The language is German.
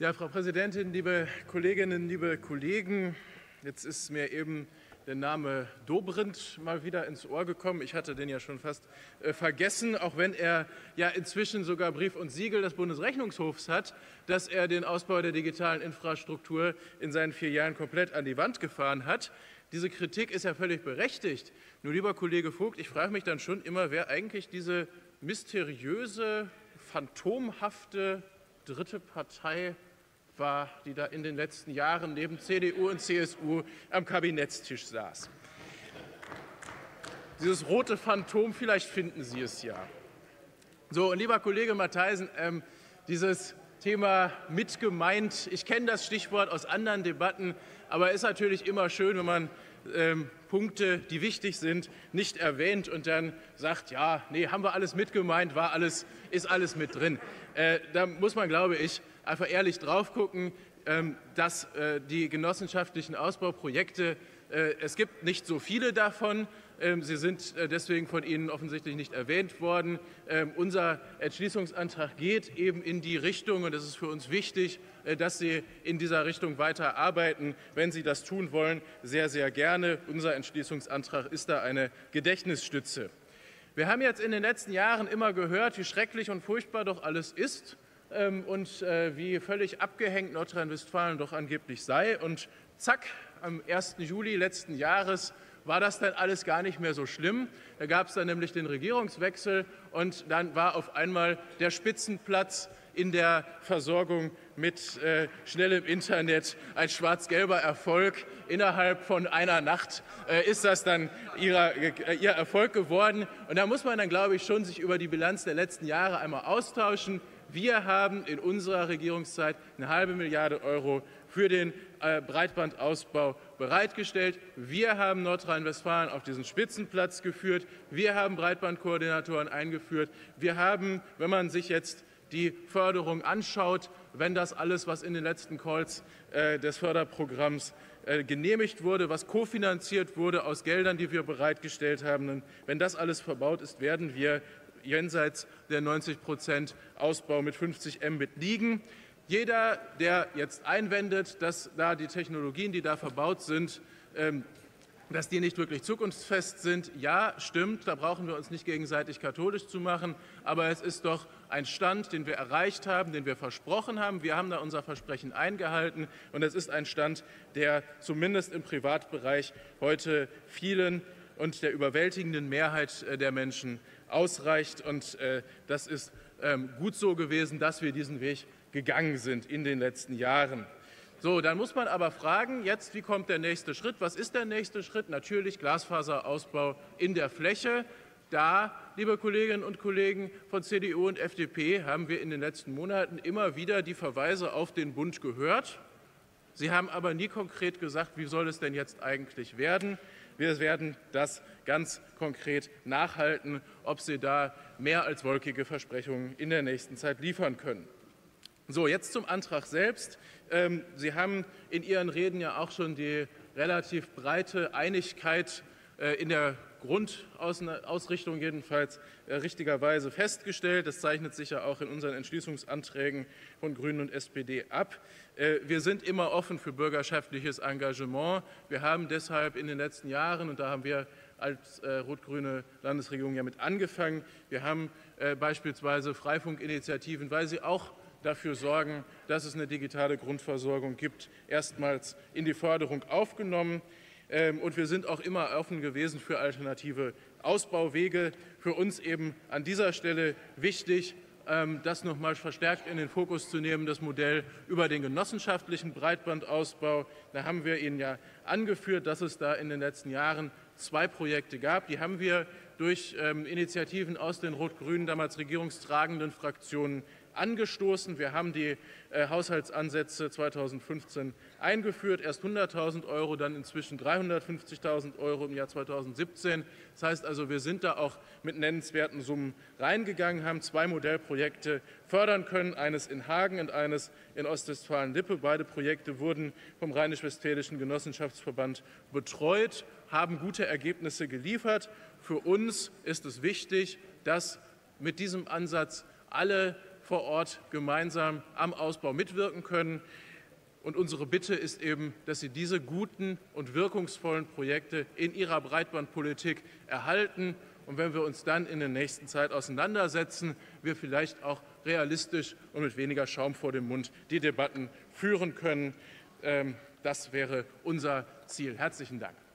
Ja, Frau Präsidentin, liebe Kolleginnen, liebe Kollegen, jetzt ist mir eben der Name Dobrindt mal wieder ins Ohr gekommen. Ich hatte den ja schon fast äh, vergessen, auch wenn er ja inzwischen sogar Brief und Siegel des Bundesrechnungshofs hat, dass er den Ausbau der digitalen Infrastruktur in seinen vier Jahren komplett an die Wand gefahren hat. Diese Kritik ist ja völlig berechtigt. Nur lieber Kollege Vogt, ich frage mich dann schon immer, wer eigentlich diese mysteriöse, phantomhafte dritte Partei war, die da in den letzten Jahren neben CDU und CSU am Kabinettstisch saß. Dieses rote Phantom, vielleicht finden Sie es ja. So, und lieber Kollege Matheisen, ähm, dieses Thema mitgemeint, ich kenne das Stichwort aus anderen Debatten, aber es ist natürlich immer schön, wenn man ähm, Punkte, die wichtig sind, nicht erwähnt und dann sagt, ja, nee, haben wir alles mitgemeint, war alles, ist alles mit drin. Äh, da muss man, glaube ich, einfach ehrlich drauf gucken, ähm, dass äh, die genossenschaftlichen Ausbauprojekte, äh, es gibt nicht so viele davon. Ähm, sie sind äh, deswegen von Ihnen offensichtlich nicht erwähnt worden. Ähm, unser Entschließungsantrag geht eben in die Richtung, und es ist für uns wichtig, dass Sie in dieser Richtung weiter arbeiten. Wenn Sie das tun wollen, sehr, sehr gerne. Unser Entschließungsantrag ist da eine Gedächtnisstütze. Wir haben jetzt in den letzten Jahren immer gehört, wie schrecklich und furchtbar doch alles ist. Ähm, und äh, wie völlig abgehängt Nordrhein-Westfalen doch angeblich sei. Und zack, am 1. Juli letzten Jahres war das dann alles gar nicht mehr so schlimm. Da gab es dann nämlich den Regierungswechsel und dann war auf einmal der Spitzenplatz in der Versorgung mit äh, schnellem Internet ein schwarz-gelber Erfolg. Innerhalb von einer Nacht äh, ist das dann ihrer, äh, ihr Erfolg geworden. Und da muss man dann, glaube ich, schon sich über die Bilanz der letzten Jahre einmal austauschen. Wir haben in unserer Regierungszeit eine halbe Milliarde Euro für den äh, Breitbandausbau bereitgestellt. Wir haben Nordrhein-Westfalen auf diesen Spitzenplatz geführt. Wir haben Breitbandkoordinatoren eingeführt. Wir haben, wenn man sich jetzt die Förderung anschaut, wenn das alles, was in den letzten Calls äh, des Förderprogramms äh, genehmigt wurde, was kofinanziert wurde aus Geldern, die wir bereitgestellt haben, wenn das alles verbaut ist, werden wir jenseits der 90 Prozent Ausbau mit 50 Mbit liegen. Jeder, der jetzt einwendet, dass da die Technologien, die da verbaut sind, ähm, dass die nicht wirklich zukunftsfest sind. Ja, stimmt, da brauchen wir uns nicht gegenseitig katholisch zu machen, aber es ist doch ein Stand, den wir erreicht haben, den wir versprochen haben. Wir haben da unser Versprechen eingehalten und es ist ein Stand, der zumindest im Privatbereich heute vielen und der überwältigenden Mehrheit äh, der Menschen ausreicht. Und äh, das ist ähm, gut so gewesen, dass wir diesen Weg gegangen sind in den letzten Jahren. So, dann muss man aber fragen, jetzt, wie kommt der nächste Schritt? Was ist der nächste Schritt? Natürlich Glasfaserausbau in der Fläche. Da, liebe Kolleginnen und Kollegen von CDU und FDP, haben wir in den letzten Monaten immer wieder die Verweise auf den Bund gehört. Sie haben aber nie konkret gesagt, wie soll es denn jetzt eigentlich werden. Wir werden das ganz konkret nachhalten, ob Sie da mehr als wolkige Versprechungen in der nächsten Zeit liefern können. So, jetzt zum Antrag selbst. Ähm, Sie haben in Ihren Reden ja auch schon die relativ breite Einigkeit äh, in der Grundausrichtung jedenfalls äh, richtigerweise festgestellt. Das zeichnet sich ja auch in unseren Entschließungsanträgen von Grünen und SPD ab. Äh, wir sind immer offen für bürgerschaftliches Engagement. Wir haben deshalb in den letzten Jahren, und da haben wir als äh, rot-grüne Landesregierung ja mit angefangen, wir haben beispielsweise Freifunkinitiativen, weil sie auch dafür sorgen, dass es eine digitale Grundversorgung gibt, erstmals in die Förderung aufgenommen. Ähm, und wir sind auch immer offen gewesen für alternative Ausbauwege. Für uns eben an dieser Stelle wichtig, ähm, das noch mal verstärkt in den Fokus zu nehmen, das Modell über den genossenschaftlichen Breitbandausbau. Da haben wir Ihnen ja angeführt, dass es da in den letzten Jahren zwei Projekte gab. Die haben wir durch ähm, Initiativen aus den rot-grünen, damals regierungstragenden Fraktionen angestoßen. Wir haben die äh, Haushaltsansätze 2015 eingeführt, erst 100.000 Euro, dann inzwischen 350.000 Euro im Jahr 2017. Das heißt also, wir sind da auch mit nennenswerten Summen reingegangen, haben zwei Modellprojekte fördern können, eines in Hagen und eines in Ostwestfalen-Lippe. Beide Projekte wurden vom Rheinisch-Westfälischen Genossenschaftsverband betreut, haben gute Ergebnisse geliefert. Für uns ist es wichtig, dass mit diesem Ansatz alle vor Ort gemeinsam am Ausbau mitwirken können. Und unsere Bitte ist eben, dass Sie diese guten und wirkungsvollen Projekte in Ihrer Breitbandpolitik erhalten. Und wenn wir uns dann in der nächsten Zeit auseinandersetzen, wir vielleicht auch realistisch und mit weniger Schaum vor dem Mund die Debatten führen können. Ähm, das wäre unser Ziel. Herzlichen Dank.